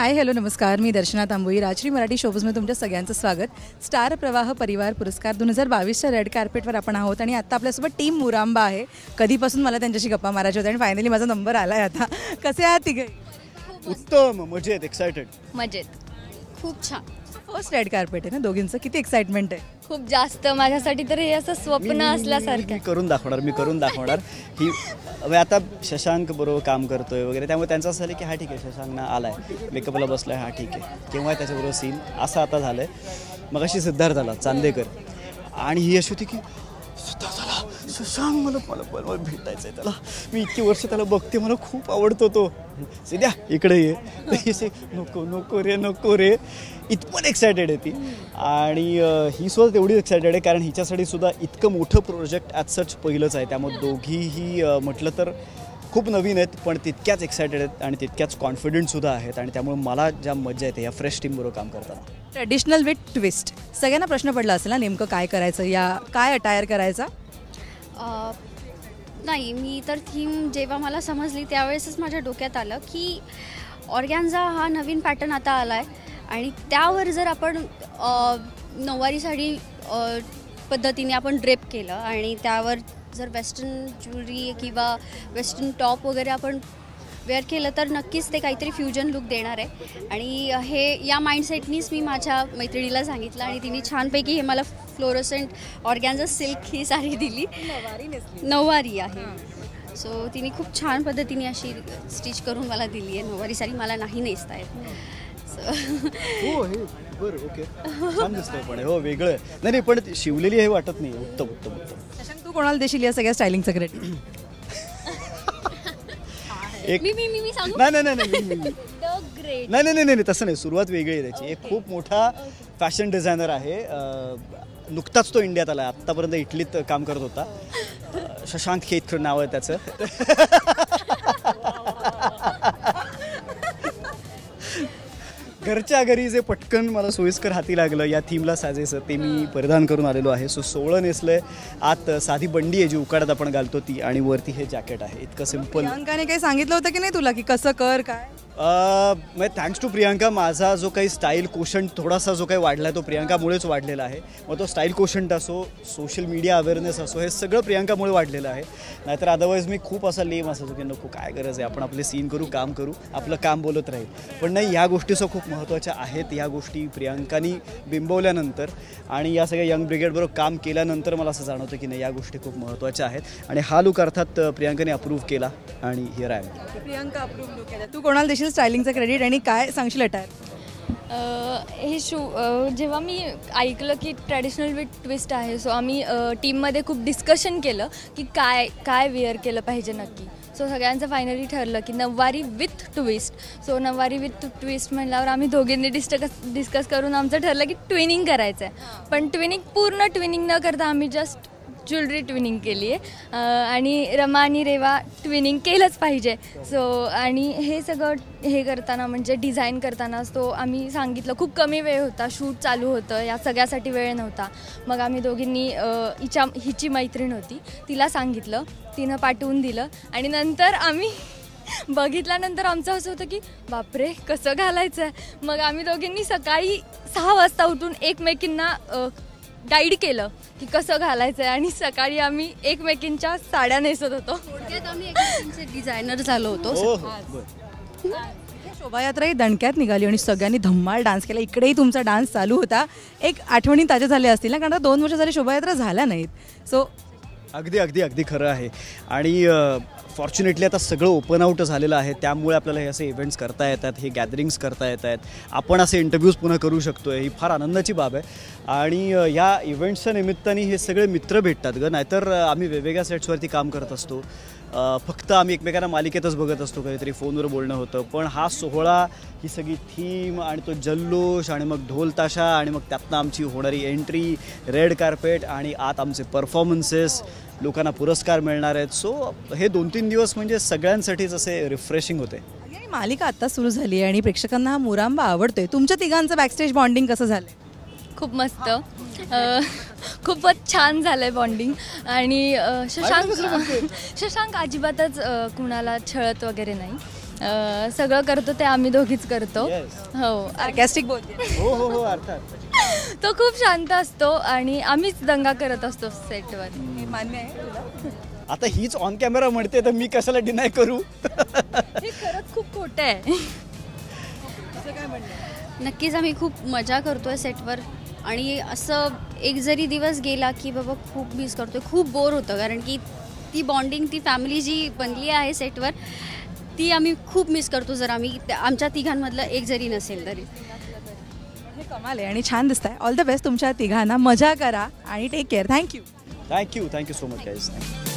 Hi hello नमस्कार. मी दर्शना तांबोई राजश्री मराठी शोबजमध्ये तुमच्या सगळ्यांचं स्वागत. स्टार प्रवाह परिवार पुरस्कार दोन हजार बावीसच्या रेड कार्पेटवर आपण आहोत आणि आता आपल्यासोबत टीम मुरांबा आहे. कधीपासून मला त्यांच्याशी गप्पा मारायचे होते आणि फायनली माझा नंबर आला आहे आता. कसे आहात तिघे? उत्तम मजेत एक्सायटेड मजेत. खूप छान. फर्स्ट रेड कार्पेट आहे ना दोघींचं? किती एक्साइटमेंट आहे. खूप जास्त. माझ्यासाठी तर हे असं स्वप्न असल्यासारखं. मी करून दाखवणार मी करून दाखवणार. ही आता शशांक बरोबर काम करतोय वगैरे. त्यामुळे त्यांचं असं झालं की हा ठीक आहे शशांक ना आलाय. मेकअपला बसलाय हा ठीक आहे. केव्हा त्याच्याबरोबर सीन असं आता झालंय. मग अशी सिद्धार्थ झाला चांदेकर. आणि ही अशी होती की सिद्धार्थ झाला मला मला मला मला भेटायचं आहे त्याला. मी इतकी वर्ष त्याला बघते मला खूप आवडतो तो. सिद्या इकडे ये. नको नको रे नको रे. इतपत एक्सायटेड आहे ती. आणि ही सुद्धा तेवढीच एक्सायटेड आहे कारण हिच्यासाठी सुद्धा इतकं मोठं प्रोजेक्ट ॲज सच पहिलंच आहे. त्यामुळे दोघीही म्हटलं तर खूप नवीन आहेत पण तितक्याच एक्सायटेड आहेत आणि तितक्याच कॉन्फिडंटसुद्धा आहेत आणि त्यामुळे मला ज्या मजा येते या फ्रेश टीमबरोबर काम करताना. ट्रेडिशनल विथ ट्विस्ट सगळ्यांना प्रश्न पडला असेल ना नेमकं काय करायचं? या काय अटायर करायचा? नाही मी तर थीम जेव्हा मला समजली त्यावेळेसच माझ्या डोक्यात आलं की ऑर्गॅन्झा हा नवीन पॅटर्न आता आला आहे आणि त्यावर जर आपण नऊवारी साडी पद्धतीने आपण ड्रेप केलं आणि त्यावर जर वेस्टर्न ज्वेलरी किंवा वेस्टर्न टॉप वगैरे आपण वेअर केलं तर नक्कीच ते काहीतरी फ्युजन लुक देणार आहे. आणि हे या माइंडसेटनीच मी माझ्या मैत्रिणीला सांगितलं आणि तिने छानपैकी हे मला फ्लोरोसेंट ऑर्गॅन्झा सिल्क ही साडी दिली. नऊवारी आहे. सो तिने खूप छान पद्धतीने अशी स्टिच करून मला दिली आहे. नऊवारी साडी मला नाही नेसता येत. हो हे बरं ओके. छान दिसतंय पण वेगळं आहे. नाही नाही पण ती शिवलेली हे वाटत नाही. उत्तम उत्तम उत्तम. शशांक तू कोणाला देशील या सगळ्या स्टायलिंगचं क्रेडिट एक मी मी मी मी सांगू? नाही नाही नाही नाही, द ग्रेट नाही नाही नाही नाही तसं नाही. सुरुवात वेगळी आहे त्याची. एक खूप मोठा फॅशन डिझायनर आहे. अं, नुकताच तो इंडियात आला. आत्तापर्यंत इटलीत काम करत होता. अं, शशांक खेतकर नाव आहे त्याचं. घरच्या घरी जे पटकन मला सोयीस्कर हाती लागलं या थीमला साजेसं ते मी परिधान करून आलेलो आहे. सो सोळं नेसलंय. आत साधी बंडी आहे जी उकाड्यात आपण घालतो ती आणि वरती हे जॅकेट आहे. इतकं सिंपल प्रियांकाने काही सांगितलं होतं की नाही तुला की कसं कर काय? मग थँक्स टू प्रियांका माझा जो काही स्टाईल कोशन थोडासा जो काही वाढला आहे तो प्रियांकामुळेच वाढलेला आहे. मग तो स्टाईल कोशंट असो सोशल मीडिया अवेअरनेस असो हे सगळं प्रियांकामुळे वाढलेलं आहे. नाहीतर अदरवाईज मी खूप असा लेम असायचो की नको काय गरज आहे? आपण आपले सीन करू काम करू आपलं काम बोलत राहील. पण नाही या गोष्टीचं खूप महत्त्वाच्या आहेत. ह्या गोष्टी प्रियांकानी बिंबवल्यानंतर आणि या सगळ्या यंग ब्रिगेडबरोबर काम केल्यानंतर मला असं जाणवतं की नाही या गोष्टी खूप महत्त्वाच्या आहेत. आणि हा लुक अर्थात प्रियांकाने अप्रूव्ह केला आणि हिअर आहे प्रियांका अप्रूव्ह लुक तू कोणाला देशील? स्टायलिंगचं क्रेडिट आणि काय सांगशील अटायर हे शू जेव्हा मी ऐकलं की ट्रॅडिशनल विथ ट्विस्ट आहे सो आम्ही टीममध्ये खूप डिस्कशन केलं की काय काय वेअर केलं पाहिजे नक्की. सो सगळ्यांचं फायनली ठरलं की नऊवारी विथ ट्विस्ट सो नऊवारी विथ ट्विस्ट म्हणल्यावर आम्ही दोघींनी डिस्कस डिस्कस करून आमचं ठरलं की ट्विनिंग करायचं आहे पण ट्विनिंग पूर्ण ट्विनिंग न करता आम्ही जस्ट ज्वेलरी ट्विनिंग केली आहे. आणि रमा आणि रेवा ट्विनिंग केलंच पाहिजे. सो आणि हे सगळं हे करताना म्हणजे डिझाईन करतानाच तो आम्ही सांगितलं खूप कमी वेळ होता शूट चालू होतं या सगळ्यासाठी वेळ नव्हता. मग आम्ही दोघींनी हिच्या हिची मैत्रीण होती तिला सांगितलं तिनं पाठवून दिलं. आणि नंतर आम्ही बघितल्यानंतर आमचं असं होतं की बापरे कसं घालायचं आहे मग आम्ही दोघींनी सकाळी सहा वाजता उठून एकमेकींना गाईड केलं की कसं घालायचं आहे आणि सकाळी आम्ही एकमेकींच्या साड्या नेसत होतो. थोडक्यात आम्ही एकमेकींचे डिझायनर झालो होतो. हो हो बरं. शोभायात्रा ही दणक्यात निघाली आणि सगळ्यांनी धम्माल डान्स केला. इकडेही तुमचा डान्स चालू होता. एक आठवणी ताज्या झाल्या असतील ना कारण दोन वर्ष झाली शोभायात्रा झाल्या नाहीत. सो अगदी अगदी अगदी खरं आहे. आणि फॉर्च्युनेटली आता सगळं ओपन आउट झालेलं आहे. त्यामुळे आपल्याला हे असे इव्हेंट्स करता येतात हे गॅदरिंग्स करता येत आहेत आपण असे इंटरव्ह्यूज पुन्हा करू शकतो ही फार आनंदाची बाब आहे. आणि या इव्हेंट्सच्या निमित्ताने हे सगळे मित्र भेटतात गं. नाहीतर आम्ही वेगवेगळ्या सेट्सवरती काम करत असतो. फक्त आम्ही एकमेकांना मालिकेतच बघत असतो कधीतरी फोनवर बोलणं होतं. पण हा सोहळा ही सगळी थीम आणि तो जल्लोष आणि मग ढोल ताशा आणि मग त्यातनं आमची होणारी एंट्री रेड कार्पेट आणि आत आमचे परफॉर्मन्सेस लोकांना पुरस्कार मिळणार आहेत. सो हे दोन तीन दिवस म्हणजे सगळ्यांसाठीच असे रिफ्रेशिंग होते. मालिका आता सुरू झाली आहे आणि प्रेक्षकांना हा मुरांबा आवडतोय. तुमच्या तिघांचं बॅकस्टेज बॉन्डिंग कसं झालं खूप मस्त. अ, खूपच छान झालं आहे बॉन्डिंग आणि अ, शशांक शशांक अजिबातच अ, कुणाला छळत वगैरे नाही. अ, सगळं करतो ते आम्ही दोघीच करतो. Yes. हो. बोलते हो हो हो अर्थात. तो खूप शांत असतो आणि आम्हीच दंगा करत असतो सेटवर हे मान्य आहे तुला? आता हीच ऑन कॅमेरा म्हणते तर मी कशाला डिनाय करू? हे खरंच खूप खोटं आहे. तुझं काय म्हणणं आहे? नक्कीच आम्ही खूप मजा करतोय सेटवर आणि असं एक जरी दिवस गेला की बाबा खूप मिस करतोय खूप बोर होतं. कारण की ती बॉन्डिंग ती फॅमिली जी बनली आहे सेटवर ती आम्ही खूप मिस करतो जर आम्ही त्या- आमच्या तिघांमधलं एक जरी नसेल तरी. हे कमाल आहे आणि छान दिसत आहे ऑल द बेस्ट तुमच्या तिघांना. मजा करा आणि take care thank you thank you thank you so much